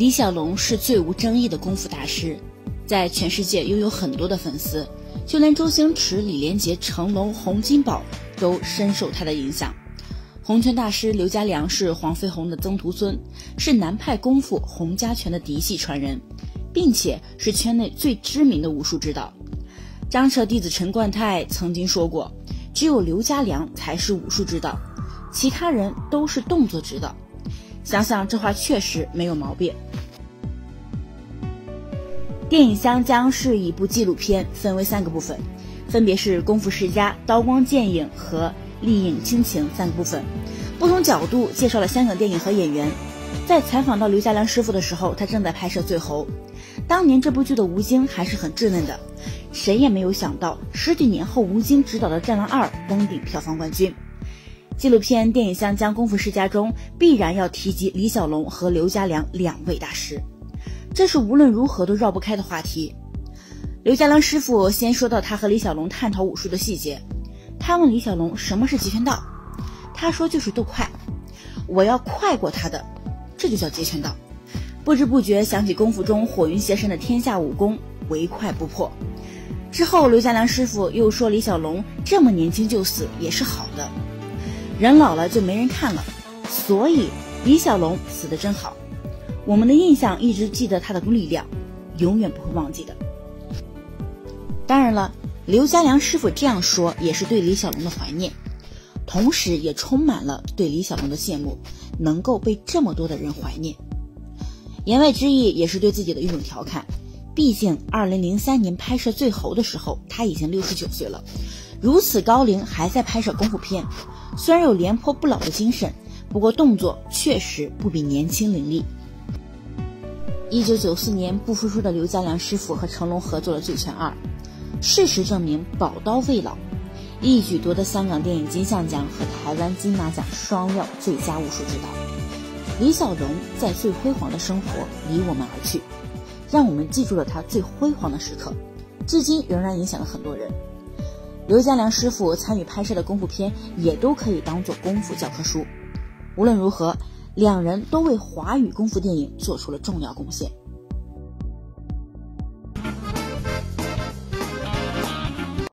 李小龙是最无争议的功夫大师，在全世界拥有很多的粉丝，就连周星驰、李连杰、成龙、洪金宝都深受他的影响。洪拳大师刘家良是黄飞鸿的曾徒孙，是南派功夫洪家拳的嫡系传人，并且是圈内最知名的武术指导。张彻弟子陈冠泰曾经说过：“只有刘家良才是武术指导，其他人都是动作指导。”想想这话确实没有毛病。电影《香江》是一部纪录片，分为三个部分，分别是功夫世家、刀光剑影和丽影亲情三个部分，不同角度介绍了香港电影和演员。在采访到刘家良师傅的时候，他正在拍摄《醉猴》，当年这部剧的吴京还是很稚嫩的，谁也没有想到十几年后吴京执导的《战狼二》登顶票房冠军。纪录片《电影香江功夫世家》中必然要提及李小龙和刘家良两位大师，这是无论如何都绕不开的话题。刘家良师傅先说到他和李小龙探讨武术的细节，他问李小龙什么是截拳道，他说就是斗快，我要快过他的，这就叫截拳道。不知不觉想起功夫中火云邪神的天下武功唯快不破。之后刘家良师傅又说李小龙这么年轻就死也是好的。人老了就没人看了，所以李小龙死的真好。我们的印象一直记得他的力量，永远不会忘记的。当然了，刘家良师傅这样说也是对李小龙的怀念，同时也充满了对李小龙的羡慕，能够被这么多的人怀念。言外之意也是对自己的一种调侃。毕竟，二零零三年拍摄《醉猴》的时候，他已经六十九岁了，如此高龄还在拍摄功夫片。虽然有廉颇不老的精神，不过动作确实不比年轻伶俐。一九九四年，不服输的刘家良师傅和成龙合作了《醉拳二》，事实证明宝刀未老，一举夺得香港电影金像奖和台湾金马奖双料最佳武术指导。李小龙在最辉煌的生活离我们而去，让我们记住了他最辉煌的时刻，至今仍然影响了很多人。刘家良师傅参与拍摄的功夫片也都可以当做功夫教科书。无论如何，两人都为华语功夫电影做出了重要贡献。